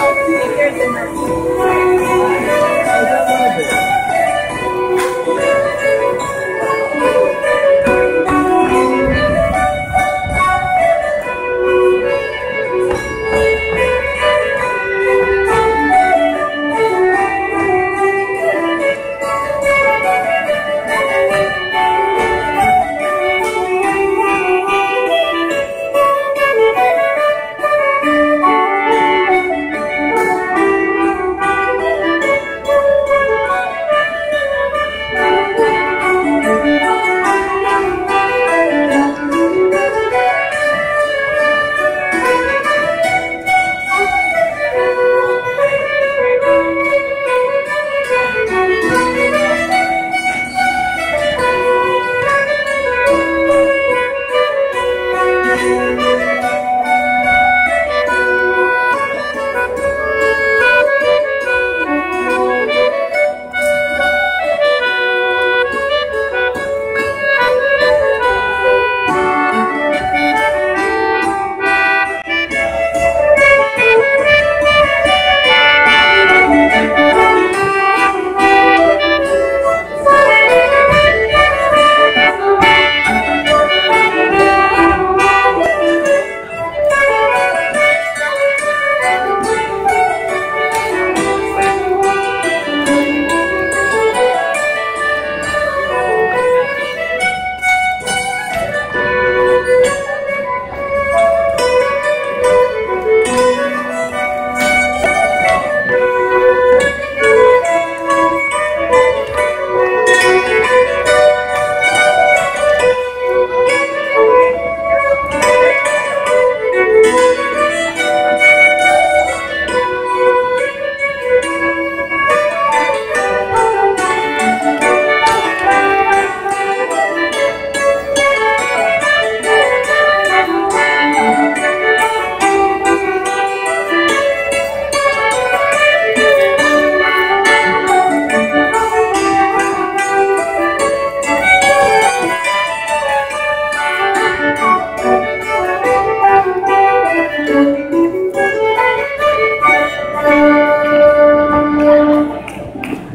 about eight years in North